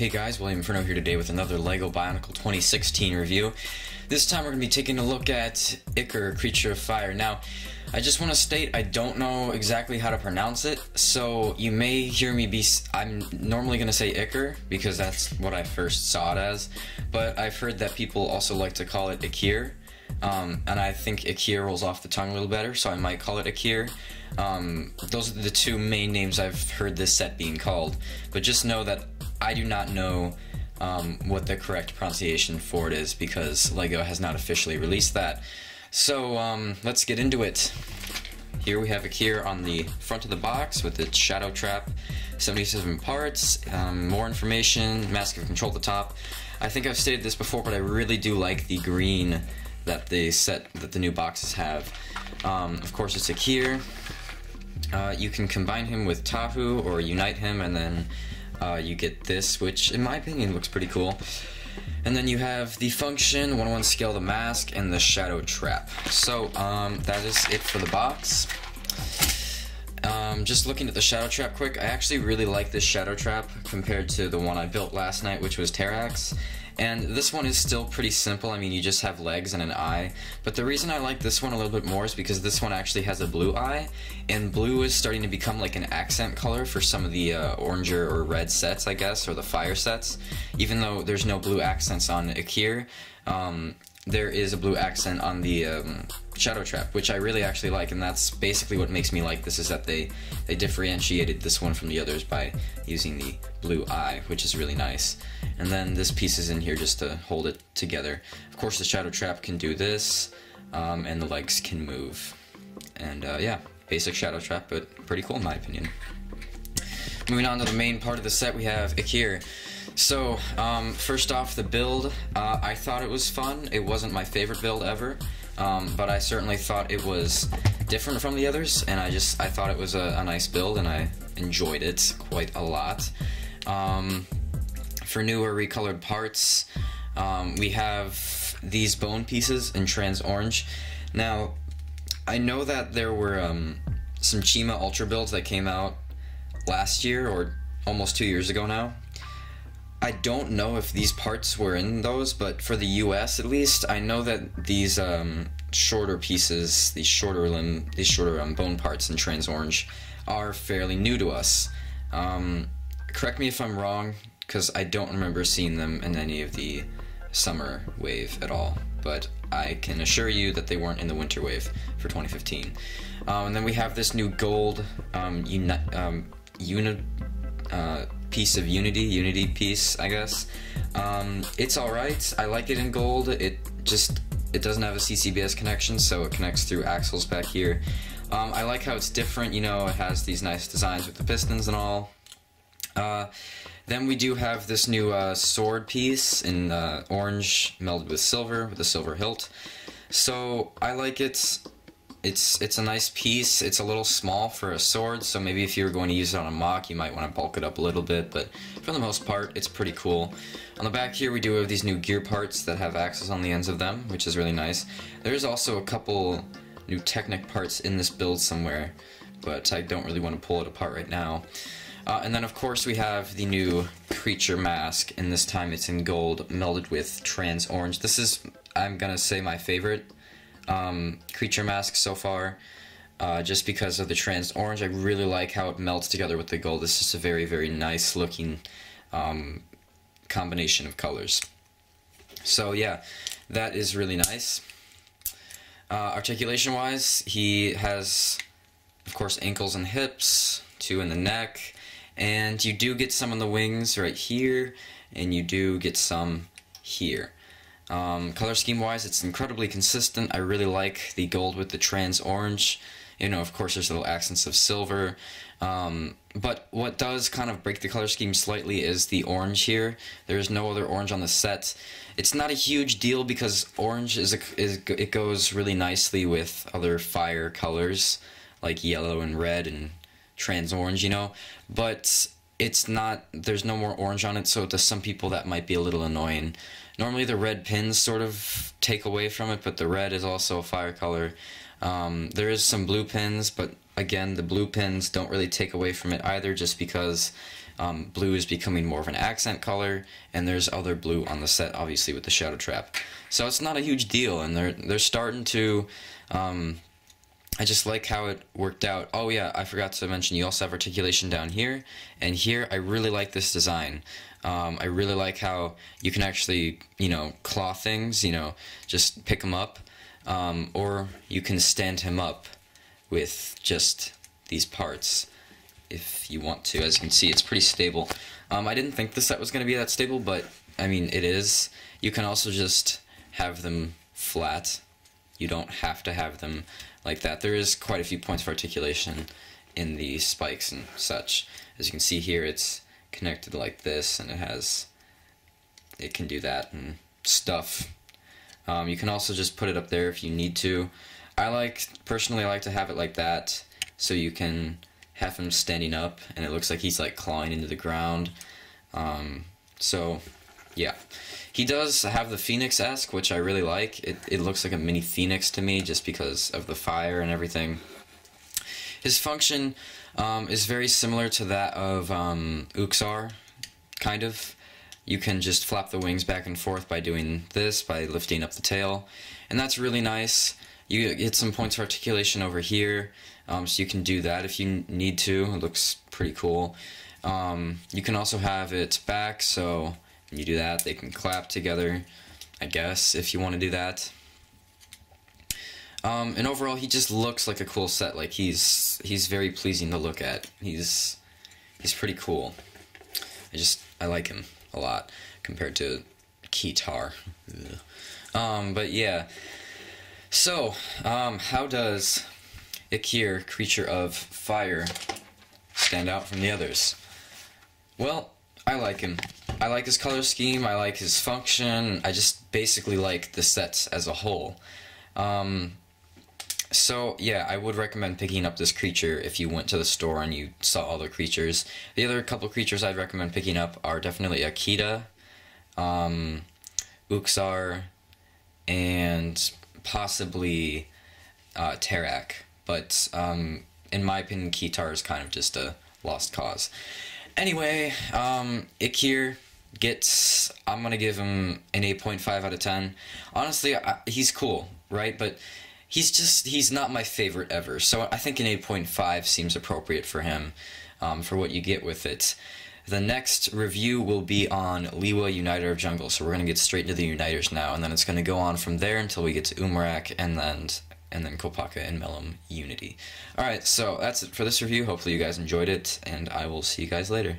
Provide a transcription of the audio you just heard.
Hey guys, William Furno here today with another LEGO Bionicle 2016 review. This time we're going to be taking a look at Ikir, Creature of Fire. Now, I just want to state I don't know exactly how to pronounce it, so you may hear me be... I'm normally going to say Ikir, because that's what I first saw it as, but I've heard that people also like to call it Akir, um, and I think Akir rolls off the tongue a little better, so I might call it Akir. Um, those are the two main names I've heard this set being called, but just know that I do not know um, what the correct pronunciation for it is because LEGO has not officially released that. So um, let's get into it. Here we have Akir on the front of the box with its shadow trap, 77 parts, um, more information, mask of control at the top. I think I've stated this before, but I really do like the green that the set that the new boxes have. Um, of course, it's Akir. Uh, you can combine him with Tahu or unite him, and then uh, you get this, which in my opinion looks pretty cool. And then you have the function, 1-1 scale the mask, and the shadow trap. So, um, that is it for the box. Um, just looking at the shadow trap quick, I actually really like this shadow trap compared to the one I built last night, which was Terak. And this one is still pretty simple. I mean, you just have legs and an eye. But the reason I like this one a little bit more is because this one actually has a blue eye. And blue is starting to become like an accent color for some of the uh, orange or red sets, I guess, or the fire sets. Even though there's no blue accents on Akir, um, there is a blue accent on the um, Shadow Trap, which I really actually like, and that's basically what makes me like this, is that they, they differentiated this one from the others by using the blue eye, which is really nice. And then this piece is in here just to hold it together. Of course, the Shadow Trap can do this, um, and the legs can move. And uh, yeah, basic Shadow Trap, but pretty cool in my opinion. Moving on to the main part of the set, we have Akir. So, um, first off, the build, uh, I thought it was fun. It wasn't my favorite build ever, um, but I certainly thought it was different from the others, and I just, I thought it was a, a nice build, and I enjoyed it quite a lot. Um, for newer recolored parts, um, we have these bone pieces in trans orange. Now, I know that there were um, some Chima Ultra builds that came out last year, or almost two years ago now, I don't know if these parts were in those, but for the US at least, I know that these um, shorter pieces, these shorter limb, these shorter um, bone parts in Trans Orange are fairly new to us. Um, correct me if I'm wrong, because I don't remember seeing them in any of the summer wave at all, but I can assure you that they weren't in the winter wave for 2015. Um, and then we have this new gold um, uni um, uni uh, piece of Unity, Unity piece, I guess. Um, it's alright, I like it in gold, it just, it doesn't have a CCBS connection, so it connects through axles back here. Um, I like how it's different, you know, it has these nice designs with the pistons and all. Uh, then we do have this new uh, sword piece in uh, orange melded with silver, with a silver hilt. So, I like it it's it's a nice piece. It's a little small for a sword, so maybe if you were going to use it on a MOC, you might want to bulk it up a little bit, but for the most part, it's pretty cool. On the back here, we do have these new gear parts that have axles on the ends of them, which is really nice. There's also a couple new Technic parts in this build somewhere, but I don't really want to pull it apart right now. Uh, and then, of course, we have the new creature mask, and this time it's in gold, melded with trans orange. This is, I'm gonna say, my favorite um, creature mask so far. Uh, just because of the trans orange, I really like how it melts together with the gold. This is a very, very nice looking um, combination of colors. So yeah, that is really nice. Uh, articulation wise, he has, of course, ankles and hips, two in the neck, and you do get some on the wings right here, and you do get some here. Um, color scheme wise, it's incredibly consistent. I really like the gold with the trans orange. You know, of course, there's little accents of silver. Um, but what does kind of break the color scheme slightly is the orange here. There's no other orange on the set. It's not a huge deal because orange is, a, is it goes really nicely with other fire colors like yellow and red and trans orange, you know. But it's not there's no more orange on it so to some people that might be a little annoying normally the red pins sort of take away from it but the red is also a fire color um, there is some blue pins but again the blue pins don't really take away from it either just because Um, blue is becoming more of an accent color, and there's other blue on the set, obviously with the Shadow Trap. So it's not a huge deal, and they're they're starting to. Um, I just like how it worked out. Oh yeah, I forgot to mention you also have articulation down here, and here I really like this design. Um, I really like how you can actually, you know, claw things, you know, just pick them up, um, or you can stand him up with just these parts if you want to. As you can see, it's pretty stable. Um, I didn't think the set was going to be that stable, but I mean, it is. You can also just have them flat. You don't have to have them like that. There is quite a few points of articulation in the spikes and such. As you can see here, it's connected like this, and it has, it can do that and stuff. Um, you can also just put it up there if you need to. I like, personally, I like to have it like that, so you can have him standing up, and it looks like he's like clawing into the ground. Um, so, yeah. He does have the Phoenix-esque, which I really like. It, it looks like a mini Phoenix to me, just because of the fire and everything. His function um, is very similar to that of um, Uxar, kind of. You can just flap the wings back and forth by doing this, by lifting up the tail, and that's really nice. You get some points of articulation over here, um, so you can do that if you need to. It looks pretty cool. Um, you can also have it back, so you do that, they can clap together, I guess, if you want to do that. Um, and overall, he just looks like a cool set. Like he's he's very pleasing to look at. He's he's pretty cool. I just I like him a lot compared to Ketar. Um, but yeah. So, um, how does Ikir, creature of fire, stand out from the others? Well, I like him. I like his color scheme. I like his function. I just basically like the sets as a whole. Um, so yeah, I would recommend picking up this creature if you went to the store and you saw all the creatures. The other couple creatures I'd recommend picking up are definitely Akida, um, Uxar, and possibly uh, Terak. But um, in my opinion, Ketar is kind of just a lost cause. Anyway, um, Ikir gets. I'm gonna give him an 8.5 out of 10. Honestly, I, he's cool, right? But he's just he's not my favorite ever. So I think an 8.5 seems appropriate for him um, for what you get with it. The next review will be on Lewa Uniter of Jungle, so we're gonna get straight into the Uniters now, and then it's gonna go on from there until we get to Umarak and then and then Kopaka and Melum Unity. Alright, so that's it for this review. Hopefully you guys enjoyed it, and I will see you guys later.